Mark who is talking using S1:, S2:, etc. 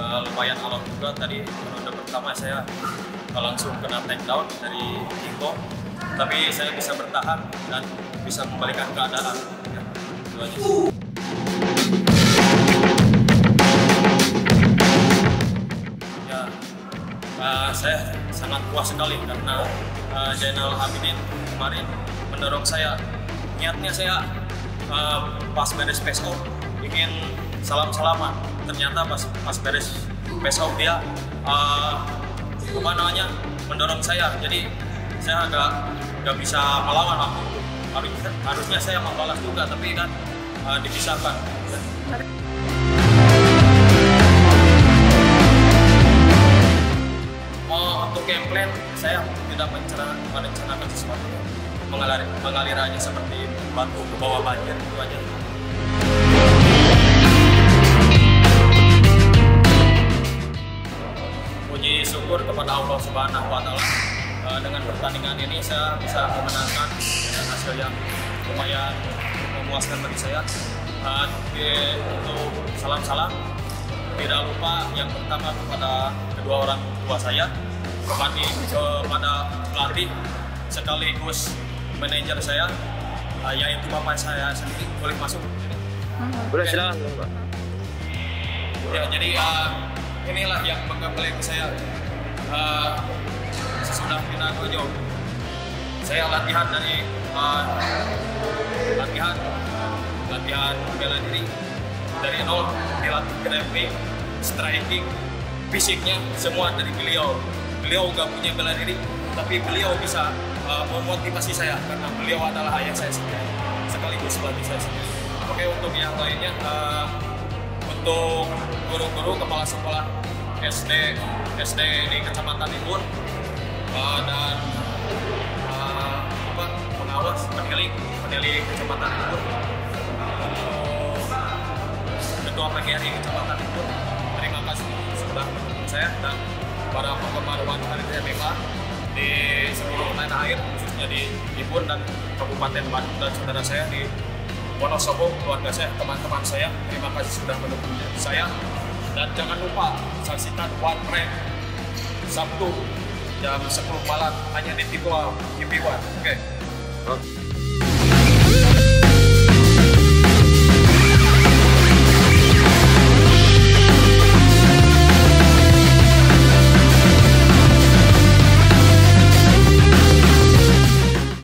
S1: uh, lumayan alot juga tadi ronde pertama saya langsung kena takedown dari Iko tapi saya bisa bertahan dan bisa membalikan keadaan. Ya, itu aja. ya uh, saya sangat puas sekali karena eh, uh, Jainal Habibin kemarin mendorong saya. Niatnya saya uh, pas beres peso ingin salam-salaman ternyata pas pas beres off dia uh, apa namanya mendorong saya. Jadi saya agak nggak bisa melawan waktu itu harusnya, harusnya saya membalas juga tapi kan uh, dipisahkan. Oh, untuk game plan saya tidak merencanakan sesuatu. Mengalir mengalir aja seperti batu ke bawah banjir itu aja puji syukur kepada Allah Subhanahu wa taala eh, dengan pertandingan ini saya bisa memenangkan dengan hasil yang lumayan memuaskan bagi saya Eh, di- untuk salam-salam tidak lupa yang pertama kepada kedua orang tua saya kepada kepada pelatih sekaligus manajer saya eh, yaitu bapak saya sendiri boleh masuk
S2: Boleh
S1: Oke.
S2: silakan Pak.
S1: ya jadi eh, inilah yang mengembali ke saya Eh, sesudah pindah dojo saya latihan dari eh, latihan latihan bela diri. Dari nol dilatih grappling striking fisiknya semua dari beliau. Beliau gak punya bela diri tapi beliau bisa eh, memotivasi saya karena beliau adalah ayah saya sendiri sekaligus pelatih saya sendiri. Oke untuk yang lainnya eh, untuk guru-guru kepala sekolah SD SD di Kecamatan Imun uh, dan uh, apa pengawas penilik penilik Kecamatan Imun untuk ketua PGRI Kecamatan Imun terima kasih sudah mendukung saya dan para penggemar wanita MMA di seluruh tanah air khususnya di Imun dan Kabupaten Bandung dan saudara saya di Wonosobo, keluarga saya, teman-teman saya, terima kasih sudah mendukung saya. Dan jangan lupa saksikan One Rank Sabtu jam 10 malam hanya di One. TV One. Oke.
S2: Oke.